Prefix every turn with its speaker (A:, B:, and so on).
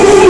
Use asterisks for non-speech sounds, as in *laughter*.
A: you *laughs*